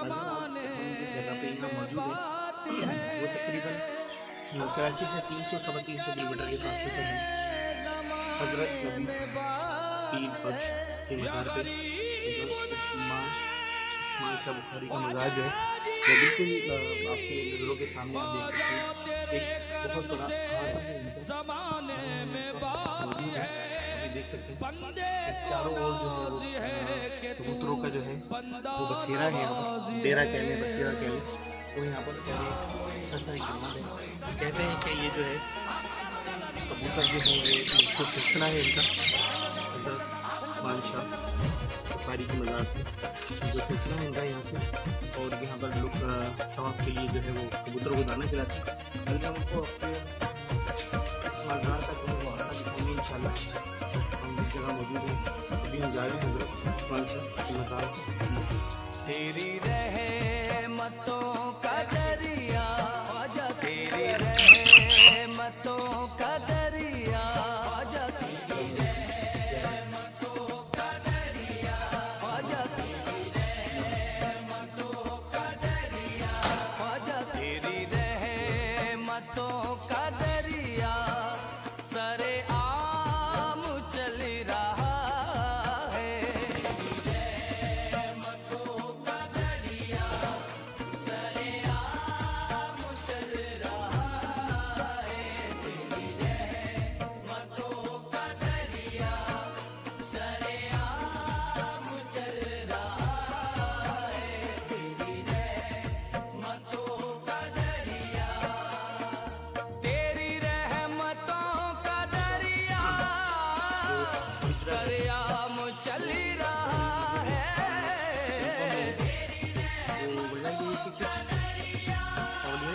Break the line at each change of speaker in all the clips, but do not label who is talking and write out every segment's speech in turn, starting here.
زمانے بات ہے۔ وہ تقریباً کراچی سے تین سو سوا تین سو کلو کے فاصلے پر حضرت نبی تین پکش کے مزار پہ مال شاہ بخاری کا مزار جو ہے۔ وہ بالکل آپ کے نظروں کے سامنے آپ دیکھ سکتے ہیں ایک بہت بڑا دیکھ سکتے ہیں۔ چاروں اور جو ہے ہاں، کبوتروں کا جو ہے وہ بسیرا ہے ڈیرا کہہ لیں بسیرا کہہ لیں وہ یہاں پر اچھا سا ہی اقدامات ہے۔ کہتے ہیں کہ یہ جو ہے کبوتر جو ہے یہ کو سلسلہ ہے ان کا۔ بادشاہ پاری کی مزار سے۔ جو سلسلہ ہے ان کا یہاں سے۔ اور یہاں پر لوگ ثواب کے لیے جو ہے وہ کبوتر کو دانا چلاتے ہیں۔ بلکہ ہم کو اپنے مالدار تک ہمیں وہاں تک دکھائیں گے ان ہم اس جگہ موجود ہیں۔ ابھی ہم جا رہے ہیں مالدار تیری رحمتوں کا دری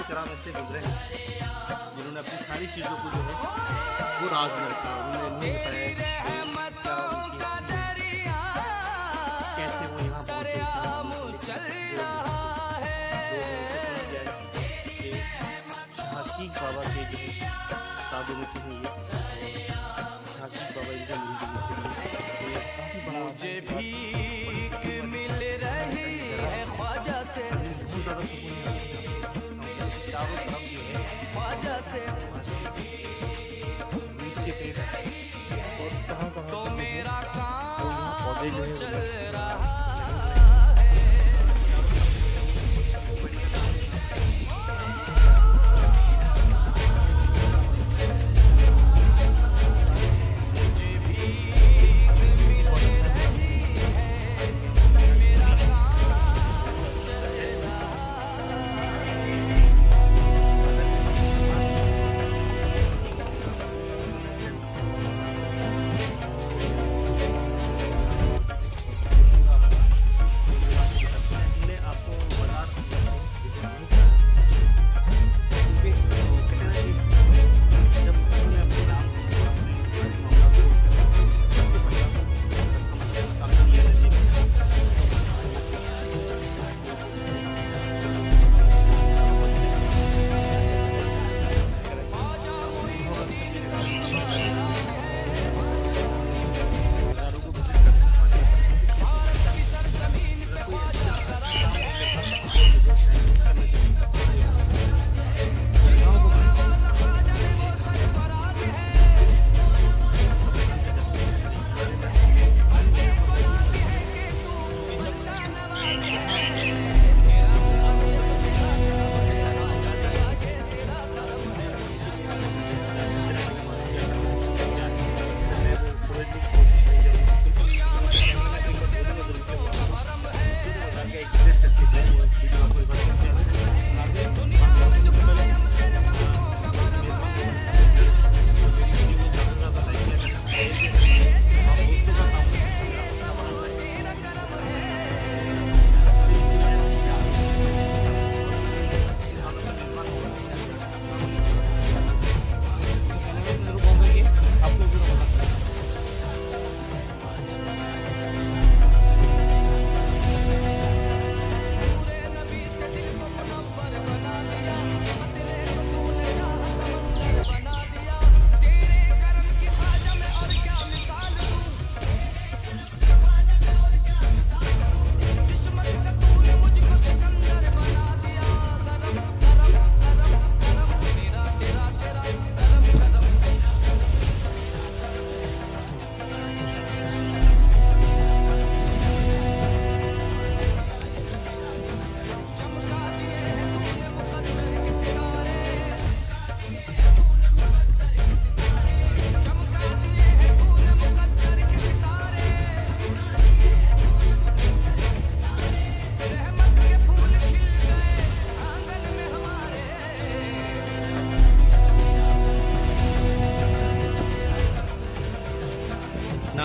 کرام ایسے گزرے ہیں۔ جنہوں نے اپنی ساری چیزوں کو جو ہے، وہ راز میں رکھا، انہوں نے نہیں بتایا بابا بابا مجھے بھی 这里没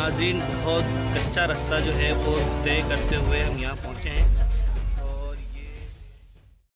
ناظرین بہت کچھا رستہ جو ہے وہ طے کرتے ہوئے ہم یہاں پہنچے ہیں۔